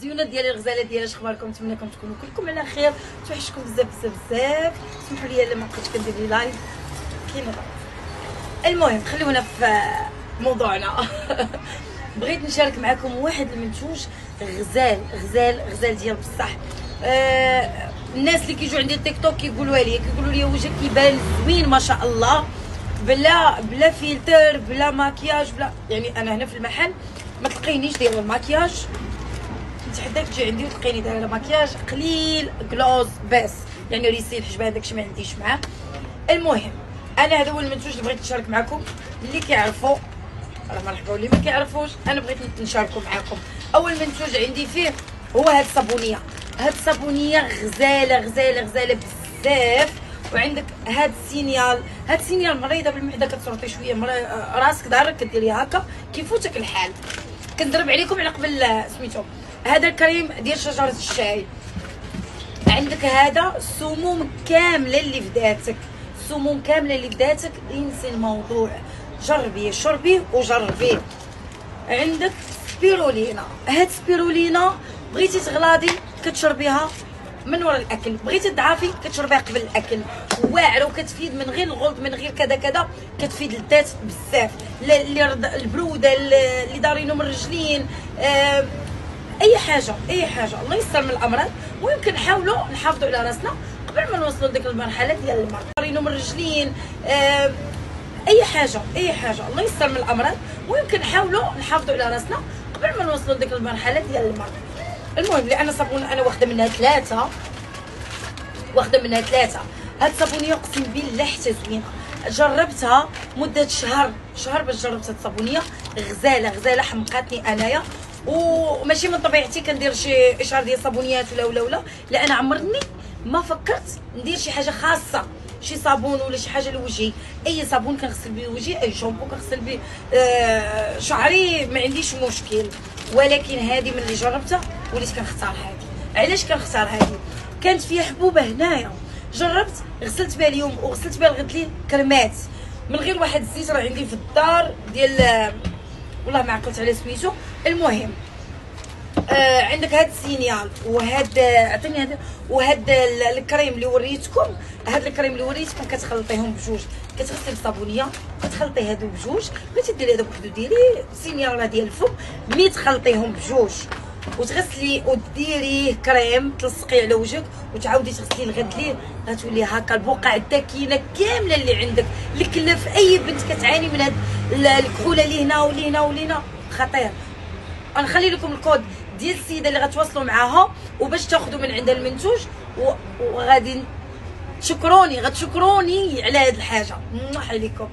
زيونات ديال الغزالة ديالي اش اخباركم؟ نتمنىكم تكونوا كلكم على خير. توحشكم بزاف بزاف بزاف. سمحوا لي الا ما بقيتش كندير les lives كاين المهم خلونا في موضوعنا. بغيت نشارك معكم واحد المنتوج غزال غزال غزال ديال بصح. آه الناس اللي كيجوا عندي التيك توك كيقولوا لي كيقولوا لي وجهك كيبان زوين ما شاء الله. بلا بلا فلتر بلا ماكياج بلا يعني أنا هنا في المحل ما تلقينيش دايره الماكياج. نتحداك تجي عندي وتلقيني دايره الماكياج قليل gloss بس. يعني ريسي الحجبان داكشي ما عنديش معاه. المهم أنا هذا هو المنتوج اللي بغيت نشارك معكم اللي كيعرفوا راه مرحبا واللي ما كيعرفوش أنا بغيت نشاركو معكم أول منتوج عندي فيه هو هاد الصابونية. هاد الصابونية غزالة غزالة غزالة بزاف. وعندك هاد ال Signal. هاد ال Signal مريضه بالمعدة كتسرطي شوية راسك دارك كديري هكا كيفوتك الحال. كنضرب عليكم على قبل سميتو. هذا الكريم ديال شجرة الشاي. عندك هذا السموم كاملة اللي في ذاتك السموم كاملة اللي في ذاتك إنسي الموضوع. جربي شربي وجربيه عندك سبيرولينا. هاد سبيرولينا بغيتي تغلاضي كتشربيها من وراء الأكل. بغيتي تضعفي كتشربيها قبل الأكل. واعرة وكتفيد من غير الغلط من غير كذا كذا. كتفيد الذات بزاف. اللي البرودة اللي دارينهم الرجلين. آه حاجة أي حاجة. الله يستر من الأمراض. ويمكن نحاولوا نحافظوا على راسنا قبل ما نوصلوا لديك المرحلة ديال المرض. دارينهم الرجلين آه أي حاجة أي حاجة. الله يستر من الأمراض. ويمكن نحاولوا نحافظوا على راسنا قبل ما نوصلوا لديك المرحلة ديال المرض. المهم لأن صابون أنا واخدة منها ثلاثة. واخدة منها ثلاثة. هاد الصابونيه أقسم بالله حتى زوينة. جربتها مدة شهر. شهر باش جربت هاد الصابونيه غزالة غزالة حمقاتني أنايا. وماشي من طبيعتي كندير شي إشهار ديال الصابونيات ولا ولا ولا لا أنا عمرني ما فكرت ندير شي حاجة خاصة شي صابون ولا شي حاجة لوجهي. أي صابون كنغسل به وجهي أي شامبو كنغسل به. آه شعري ما عنديش مشكل ولكن هذه من اللي جربتها وليت كنختار هذه علاش كنختار هذه كانت فيها حبوبه هنايا. جربت غسلت بها اليوم وغسلت بها الغدلين كرمات. من غير واحد الزيت راه عندي في الدار ديال والله ما عقلت على سميتو. المهم آه عندك هاد ال Signal وهاد عطيني هذا وهاد الكريم اللي وريتكم. هاد الكريم اللي وريتكم كتخلطيهم بجوج. كتغسلي بصابونيه كتخلطي هادو بجوج. بغيتي ديري هذا بوحدو ديري Signal راه ديال الفم mais تخلطيهم بجوج. وتغسلي وديريه كريم تلصقيه على وجهك وتعاودي تغسلي الغد ليه. غتولي هكا البقع الداكنة كاملة اللي عندك. الكلف أي بنت كتعاني من هاد الكحوله اللي هنا واللي هنا واللي هنا خطير. غنخلي لكم الكود ديال السيدة اللي غتواصلوا معاها وباش تاخذوا من عندها المنتوج وغادي تشكروني غتشكروني على هاد الحاجة. الله عليكم.